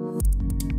Música